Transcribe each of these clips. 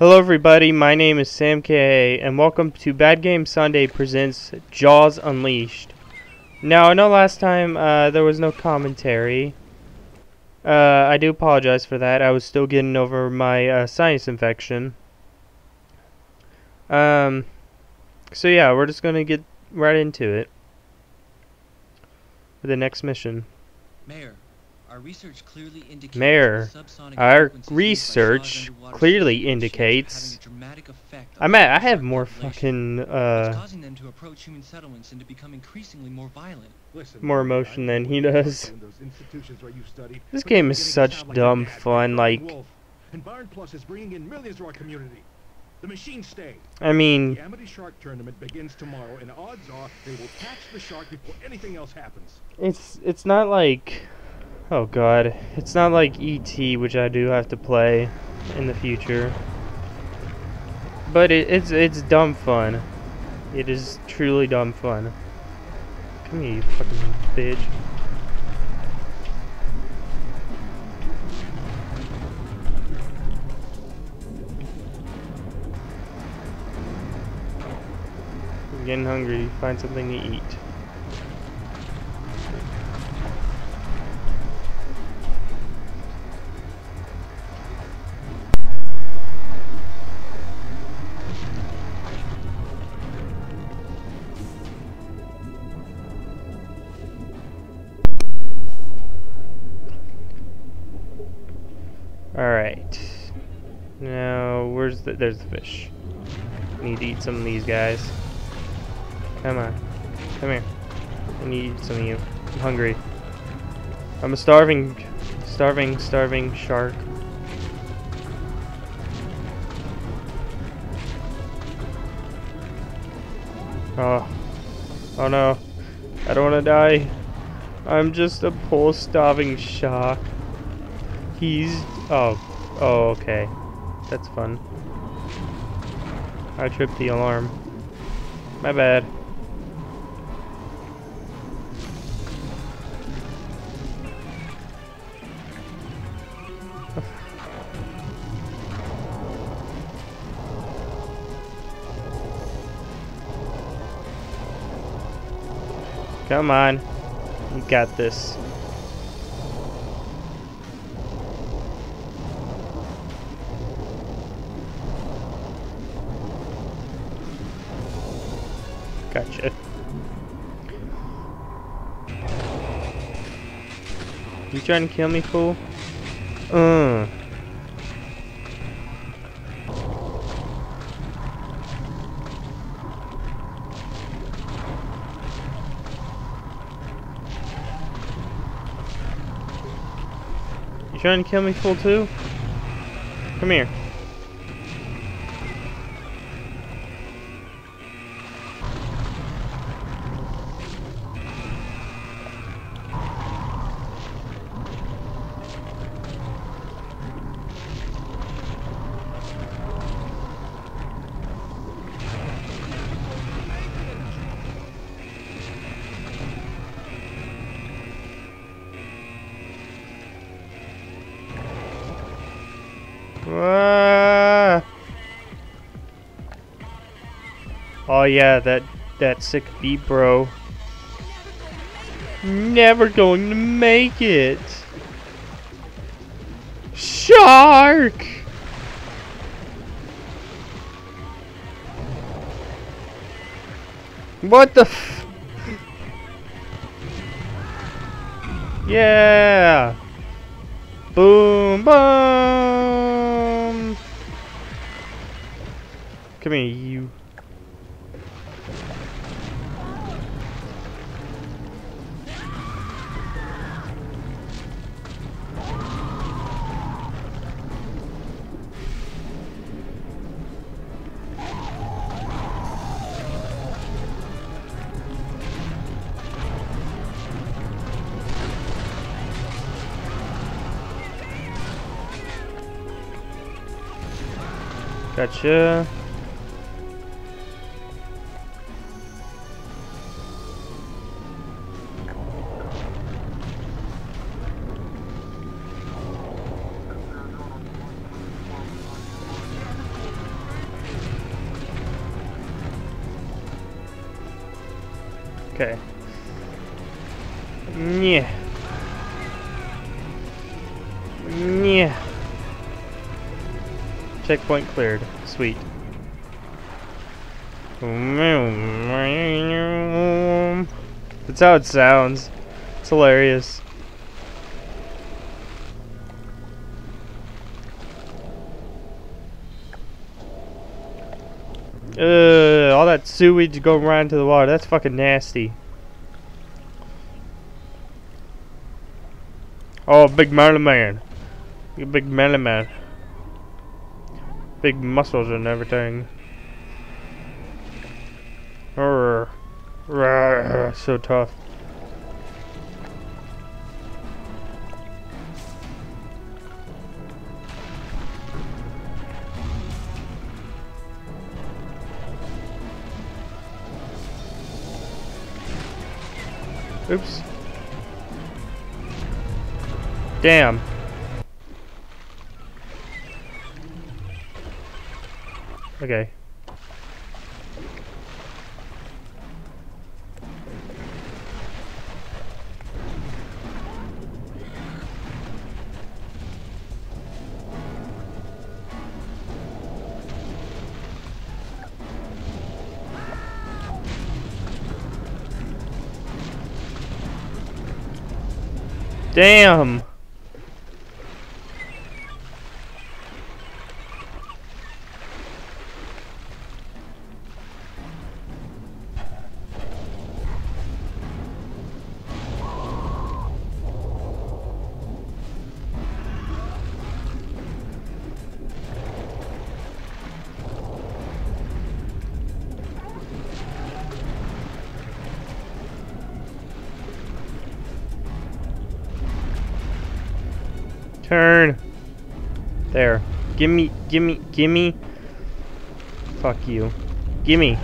Hello everybody, my name is Sam K and welcome to Bad Game Sunday presents Jaws Unleashed. Now, I know last time uh, there was no commentary. Uh, I do apologize for that. I was still getting over my uh, sinus infection. Um, so yeah, we're just gonna get right into it. The next mission. Mayor, our research clearly indicates Mayor, that the subsonic our frequencies used by research clearly submarine ships are indicates- having a dramatic effect I on mean, I have more fucking, uh, causing them to approach human settlements and to become increasingly more violent. Listen, more emotion than he does. in those institutions where you study, This game is such sound like dumb fun, like- Environplus is bringing in millions to our community. The machine stay. I mean, The Amity Shark Tournament begins tomorrow, and odds are they will catch the shark before anything else happens. it's it's not like oh god. It's not like E.T. which i do have to play in the future. But it, it's it's dumb fun. It is truly dumb fun. Come here you fucking bitch. I'm getting hungry. Find something to eat Alright. Now, where's the. There's the fish. Need to eat some of these guys. Come on. Come here. I need some of you. I'm hungry. I'm a starving. Starving, starving shark. Oh. Oh no. I don't want to die. I'm just a poor starving shark. He's. Oh. Oh, okay. That's fun. I tripped the alarm. My bad. Come on. You got this. Gotcha. You trying to kill me, fool? Uh. You trying to kill me, fool, too? Come here. Ah. Oh yeah, that that sick beat, bro. Never going to make it. Shark. What the? F yeah. Boom, boom. Come here, you. Gotcha. Checkpoint cleared. Sweet. That's how it sounds. It's hilarious. Ugh, all that sewage going right into the water. That's fucking nasty. Oh, big manly man. You big manly man. Big muscles and everything. Rah, so tough. Oops. Damn. Okay. Damn. Turn. There. Gimme, gimme, gimme. Fuck you. Gimme.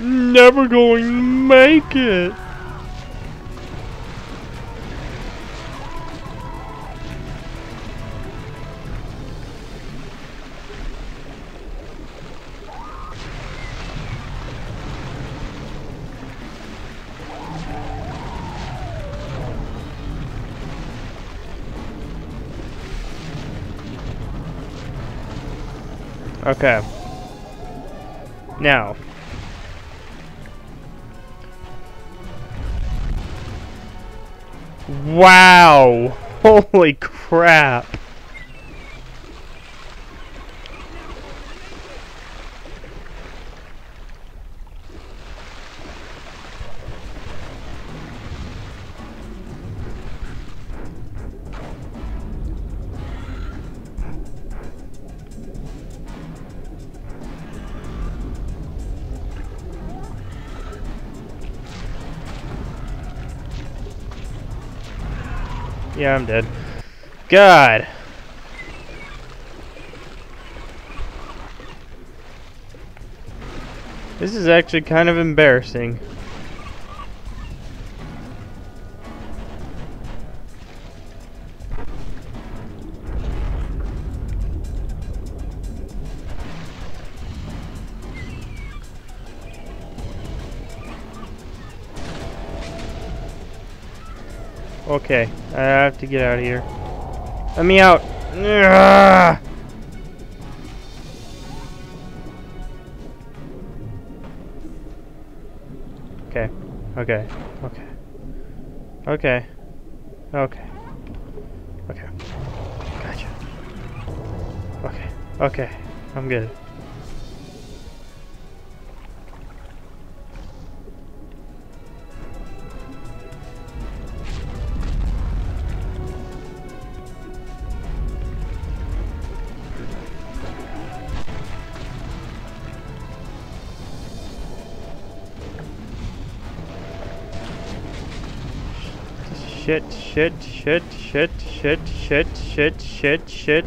Never going to make it. Okay. Now. Wow! Holy crap! Yeah, I'm dead. God! This is actually kind of embarrassing. Okay, I have to get out of here. Let me out! Ugh! Okay, okay, okay. Okay. Okay. Okay. Gotcha. Okay, okay. I'm good. shit, shit, shit, shit, shit, shit, shit, shit, shit.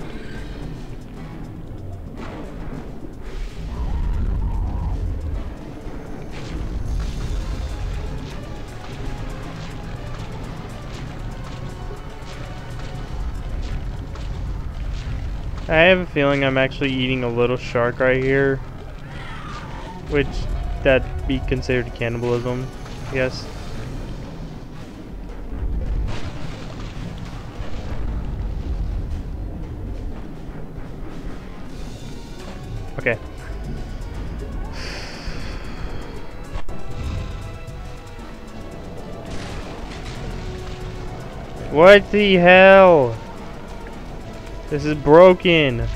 I have a feeling I'm actually eating a little shark right here. Which, that be considered cannibalism, I guess. Okay. What the hell? This is broken.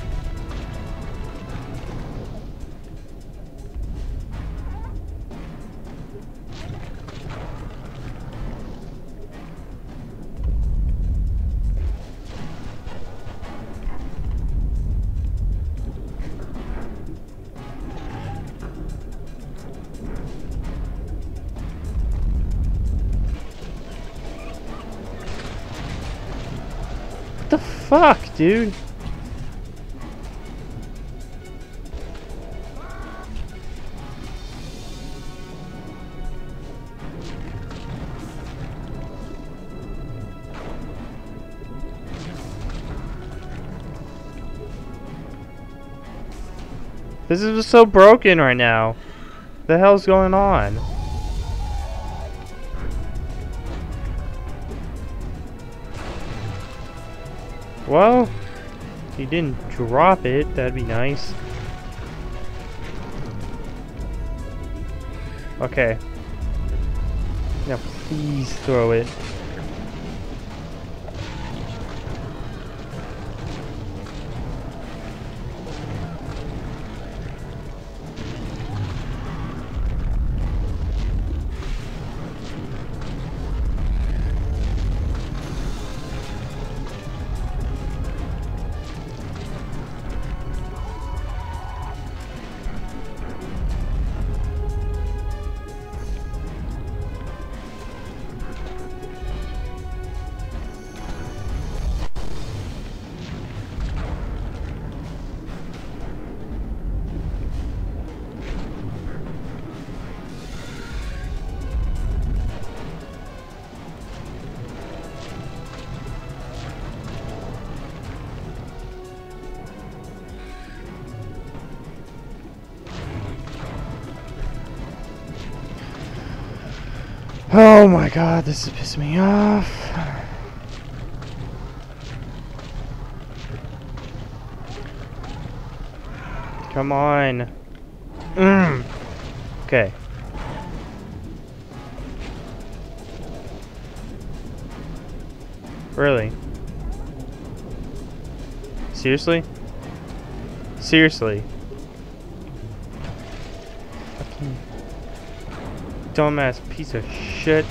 Fuck, dude? This is just so broken right now. The hell's going on? Well, if you didn't drop it, that'd be nice. Okay. Now please throw it. Oh my god, this is pissing me off. Come on. Mm. Okay. Really? Seriously? Seriously? Dumbass piece of shit.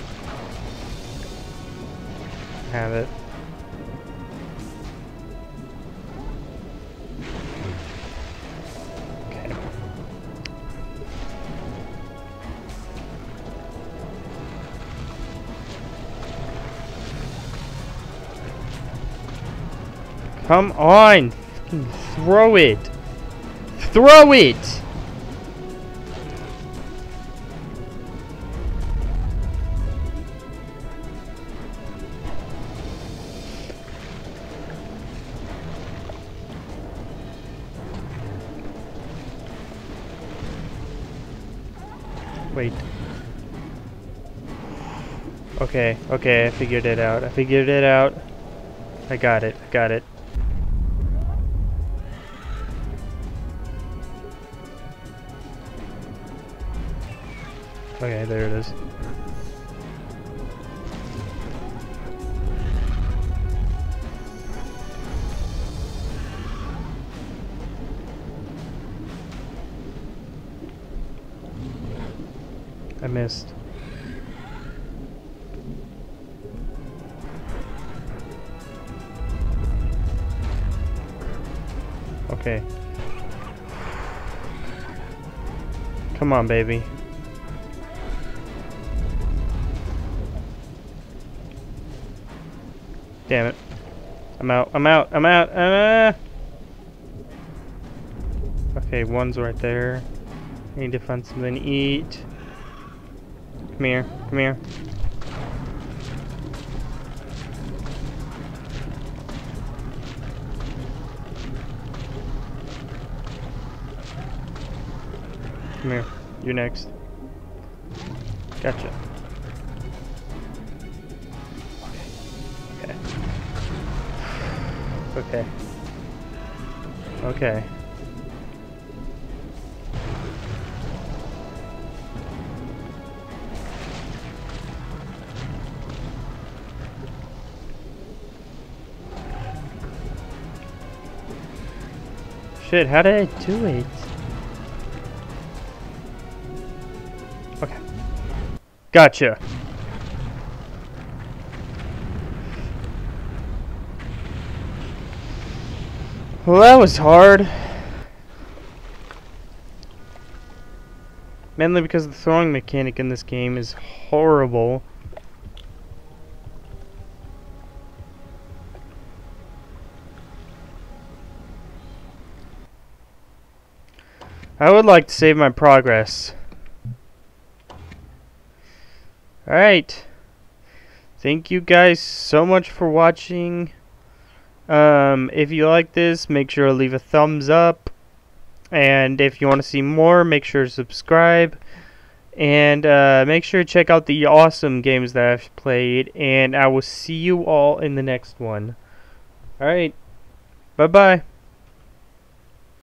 Have it. Come on! Fucking throw it! Throw it! Okay, okay, I figured it out. I figured it out. I got it, I got it. Okay, there it is. I missed. Okay. Come on, baby. Damn it. I'm out. I'm out. I'm out. Uh. Okay, one's right there. I need to find something to eat. Come here. Come here. Come here. You're next. Gotcha. Okay. Okay. Okay. Shit, how did I do it? Gotcha. Well, that was hard. Mainly because the throwing mechanic in this game is horrible. I would like to save my progress. Alright. Thank you guys so much for watching. Um, if you like this, make sure to leave a thumbs up. And if you want to see more, make sure to subscribe. And uh, make sure to check out the awesome games that I've played. And I will see you all in the next one. Alright. Bye-bye.